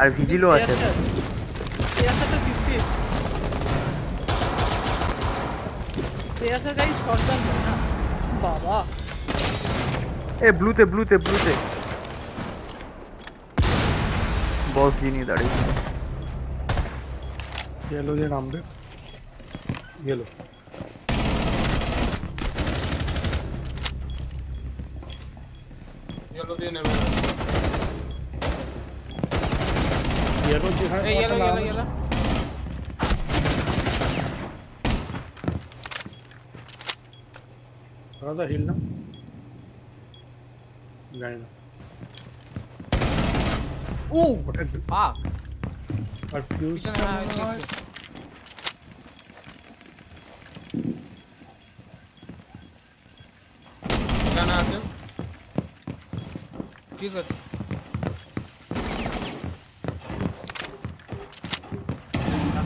আর ভিজিলও আছে এয়ারটাতে 50 এয়ারটা guys shotgun না বাবা এ ব্লুতে ব্লুতে ব্লুতে বস যিনি দাঁড়িয়ে येलो দিয়ে নাম দে येलो येलो দিয়ে নেবে येलो যেখানে এই Yellow behind. Hey, yellow, yellow, yellow. Rather heal now. Guy. Oh, what a fuck! Confused. Gana, Asif. ठीक है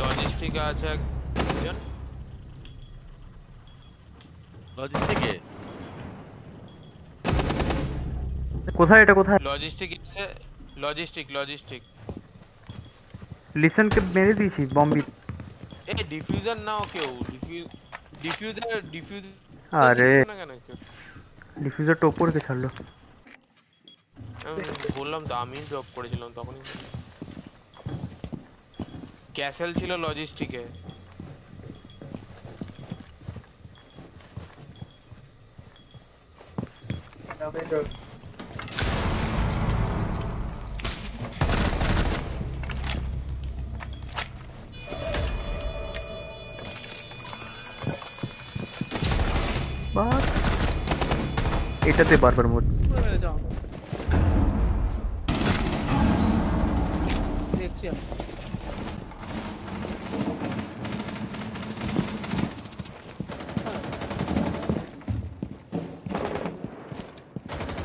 লজিস্টিকে আছে একজন লজিস্টিকে কোথায় এটা কোথায় লজিস্টিক আছে লজিস্টিক লজিস্টিক লিসনকে মেরে দিয়েছি বম্বি এই ডিফিউজার নাও কেউ ডিফিউজ ডিফিউজার ডিফিউজ আরে না কেন কেউ ছাড়লো। আমি বললাম তো আমি জব করেছিলাম তখনই। ক্যাসেল ছিল লজিস্টিকে বাস এটাতে বারবার মোড পুরো দেখছি আমি।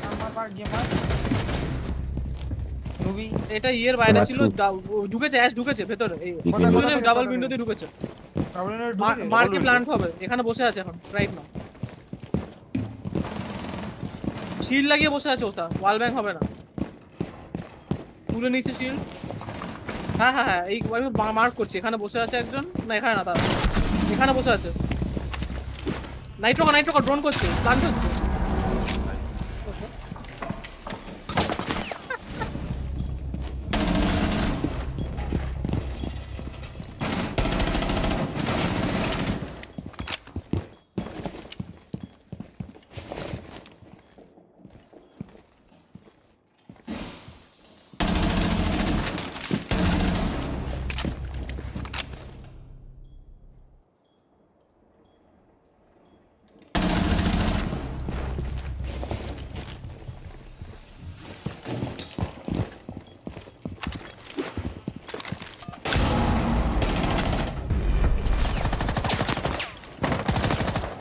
আমার পার গেমার রুবি এটা ইয়ের বাইরে ছিল ঢুকেছে অ্যাশ ঢুকেছে ভেতরে ডাবল উইন্ডো দিয়ে ঢুকেছে। মার্কে প্ল্যান্ট হবে এখানে বসে আছে এখন রাইট নাও শিল্ড লাগিয়ে বসে আছে ওটা। ওয়াল ব্যাং হবে না। তুলে নিচ্ছে শিল হ্যাঁ হ্যাঁ হ্যাঁ এই মার্ক করছি। এখানে বসে আছে একজন? না, এখানে না তার এখানে বসে আছে। নাইট্রোকা নাইট্রোকা ড্রোন করছে। প্ল্যান্ট হচ্ছে।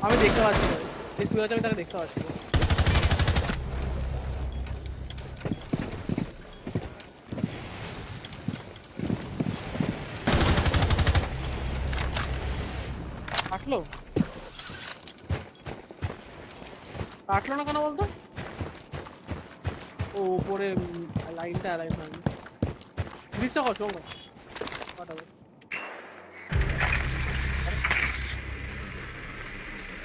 আমি দেখতে পাচ্ছি না এই শুয়ে আছে আমি তাকে দেখতে পাচ্ছি না। কাটলো কাটলো না কেন বলতো ও উপরে উম, লাইনটা লাইন হয়নি বিশ্বাস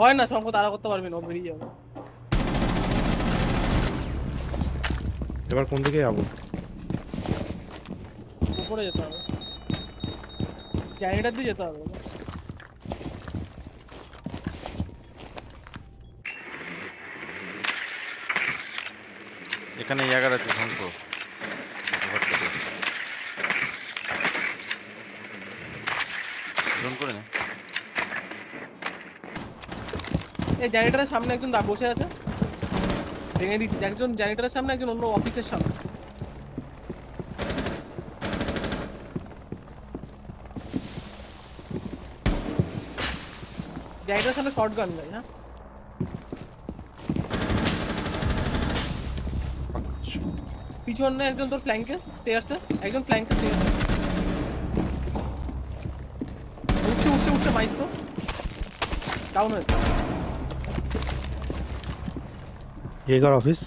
হয় না শঙ্খ তারা করতে পারবি না বেরিয়ে যাবে। এবার কোন দিকে যাব? উপরে যেতে হবে। জায়গাটার দিয়ে যেতে হবে। এখানে ইয়াগার আছে শঙ্খ করে নে। এই জেনারেটরের সামনে একজন দা বসে আছে। ভেঙে দিচ্ছি একজন জেনারেটরের সামনে, একজন অন্য অফিসের সামনে। জেনারেটরের সামনে শর্ট গান যায় হ্যাঁ? পিছনে একজন তোর ফ্ল্যাঙ্কে স্টেয়ারসে একজন ফ্ল্যাঙ্কে স্টেয়ারসে উঠছে উঠছে উঠছে মাইস্ট্রো ডাউন হয়েছে। ये घर ऑफ़िस